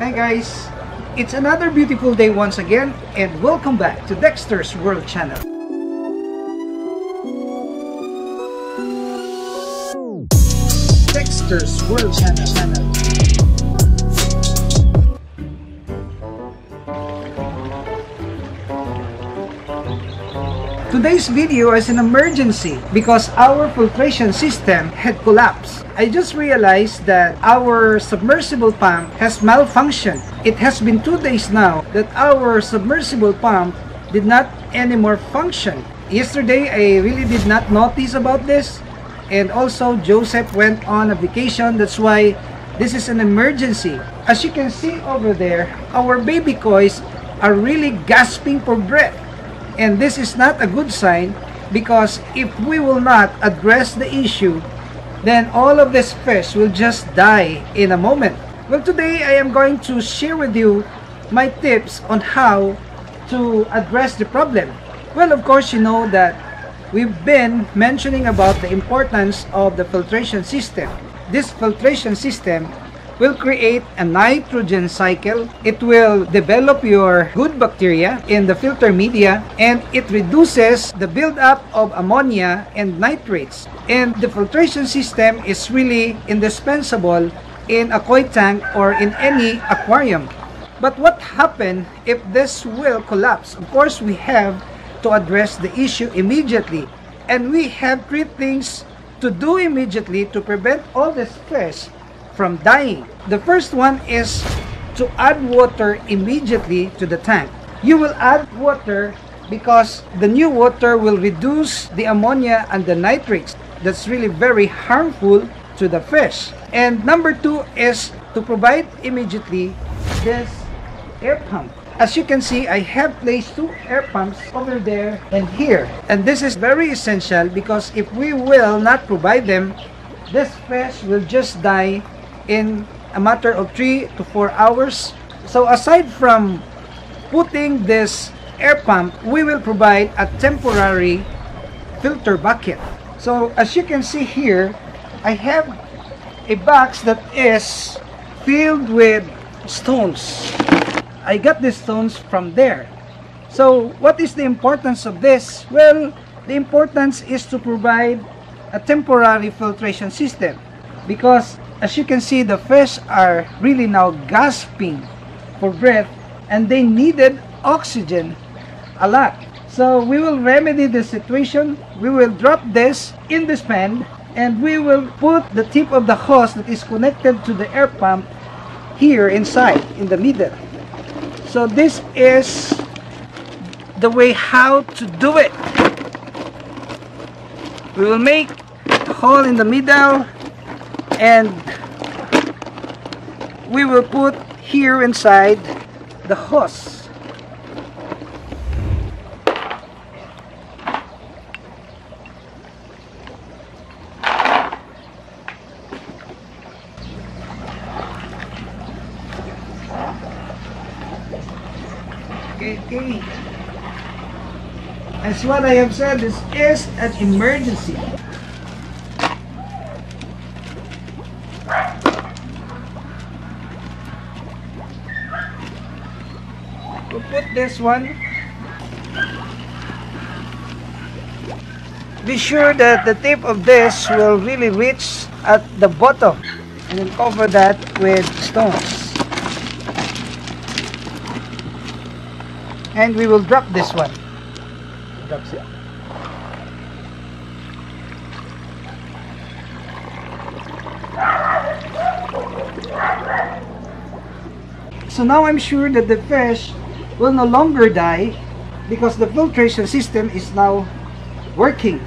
Hi guys, it's another beautiful day once again and welcome back to Dexter's World Channel. Dexter's World Channel. channel. Today's video is an emergency because our filtration system had collapsed. I just realized that our submersible pump has malfunctioned. It has been two days now that our submersible pump did not anymore function. Yesterday, I really did not notice about this. And also, Joseph went on a vacation. That's why this is an emergency. As you can see over there, our baby kois are really gasping for breath. And this is not a good sign because if we will not address the issue, then all of this fish will just die in a moment. Well, today I am going to share with you my tips on how to address the problem. Well, of course, you know that we've been mentioning about the importance of the filtration system. This filtration system will create a nitrogen cycle. It will develop your good bacteria in the filter media and it reduces the buildup of ammonia and nitrates. And the filtration system is really indispensable in a koi tank or in any aquarium. But what happens if this will collapse? Of course, we have to address the issue immediately. And we have three things to do immediately to prevent all this fish from dying. The first one is to add water immediately to the tank. You will add water because the new water will reduce the ammonia and the nitrates. That's really very harmful to the fish. And number two is to provide immediately this air pump. As you can see, I have placed two air pumps over there and here. And this is very essential because if we will not provide them, this fish will just die in a matter of 3 to 4 hours. So aside from putting this air pump, we will provide a temporary filter bucket. So as you can see here, I have a box that is filled with stones. I got these stones from there. So what is the importance of this? Well, the importance is to provide a temporary filtration system because as you can see, the fish are really now gasping for breath and they needed oxygen a lot. So we will remedy the situation. We will drop this in this pan and we will put the tip of the hose that is connected to the air pump here inside in the middle. So this is the way how to do it. We will make a hole in the middle and we will put here inside the hose okay okay. As what I have said this is an emergency this one. Be sure that the tip of this will really reach at the bottom and then cover that with stones. And we will drop this one. It. So now I'm sure that the fish will no longer die because the filtration system is now working.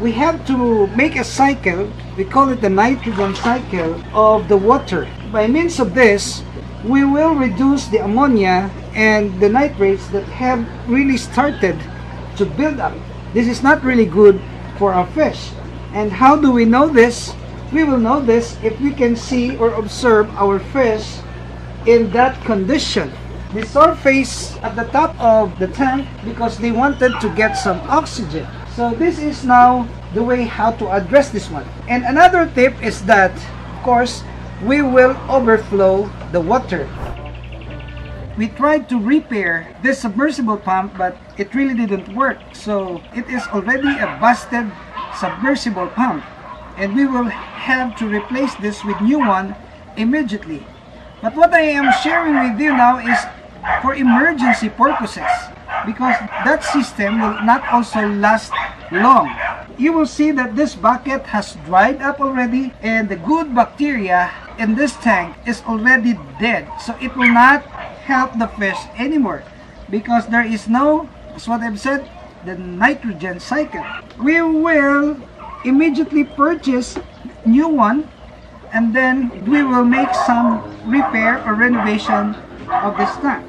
We have to make a cycle, we call it the nitrogen cycle of the water. By means of this, we will reduce the ammonia and the nitrates that have really started to build up. This is not really good for our fish. And how do we know this? We will know this if we can see or observe our fish in that condition. The surface at the top of the tank because they wanted to get some oxygen. So this is now the way how to address this one. And another tip is that, of course, we will overflow the water. we tried to repair this submersible pump but it really didn't work so it is already a busted submersible pump and we will have to replace this with new one immediately but what I am sharing with you now is for emergency purposes because that system will not also last long. You will see that this bucket has dried up already and the good bacteria in this tank is already dead. So it will not help the fish anymore because there is no as what I've said the nitrogen cycle. We will immediately purchase new one and then we will make some repair or renovation of this tank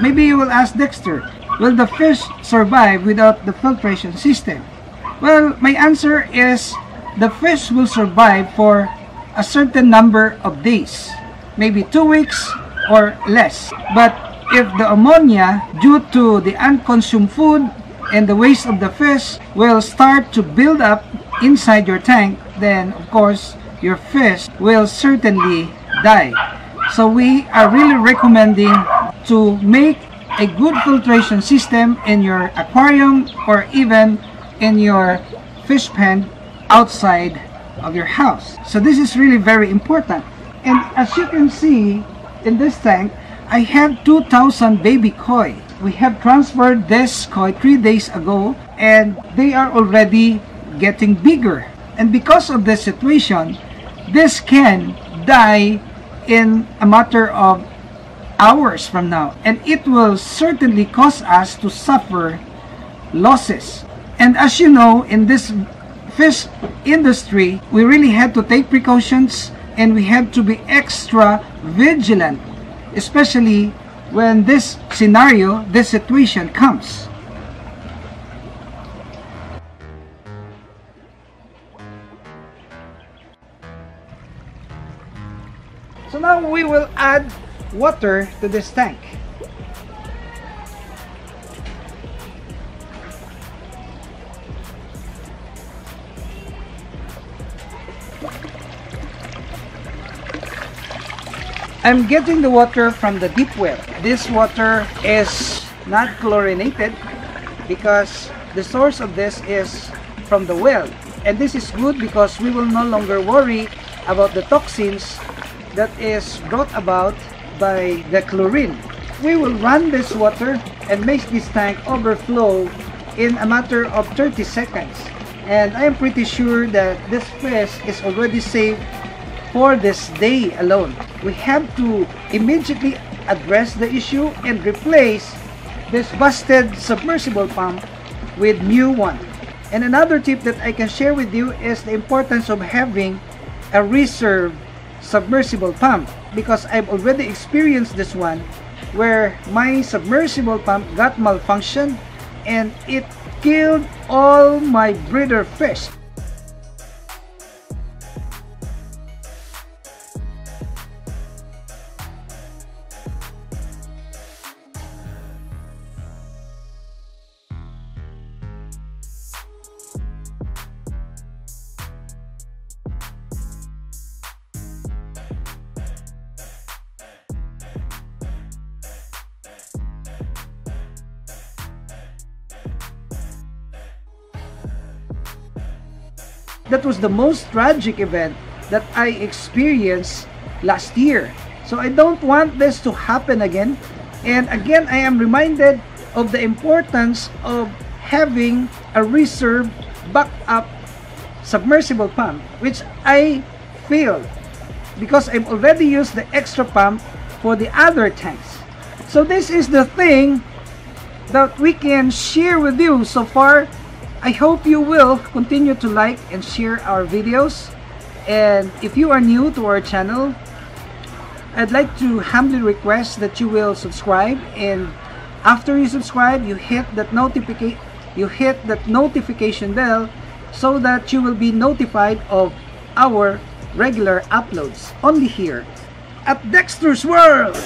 Maybe you will ask Dexter, will the fish survive without the filtration system? Well, my answer is the fish will survive for a certain number of days, maybe two weeks or less. But if the ammonia, due to the unconsumed food and the waste of the fish, will start to build up inside your tank, then of course your fish will certainly die. So we are really recommending to make a good filtration system in your aquarium or even in your fish pen outside of your house. So this is really very important. And as you can see in this tank, I have 2,000 baby koi. We have transferred this koi three days ago and they are already getting bigger. And because of this situation, this can die in a matter of hours from now and it will certainly cause us to suffer losses and as you know in this fish industry we really had to take precautions and we have to be extra vigilant especially when this scenario this situation comes So now we will add water to this tank. I'm getting the water from the deep well. This water is not chlorinated because the source of this is from the well. And this is good because we will no longer worry about the toxins that is brought about by the chlorine. We will run this water and make this tank overflow in a matter of 30 seconds. And I am pretty sure that this fish is already safe for this day alone. We have to immediately address the issue and replace this busted submersible pump with new one. And another tip that I can share with you is the importance of having a reserve submersible pump because I've already experienced this one where my submersible pump got malfunction and it killed all my breeder fish. That was the most tragic event that I experienced last year. So I don't want this to happen again. And again, I am reminded of the importance of having a reserve backup submersible pump, which I feel because I've already used the extra pump for the other tanks. So this is the thing that we can share with you so far I hope you will continue to like and share our videos. And if you are new to our channel, I'd like to humbly request that you will subscribe and after you subscribe, you hit that notification you hit that notification bell so that you will be notified of our regular uploads only here at Dexter's World.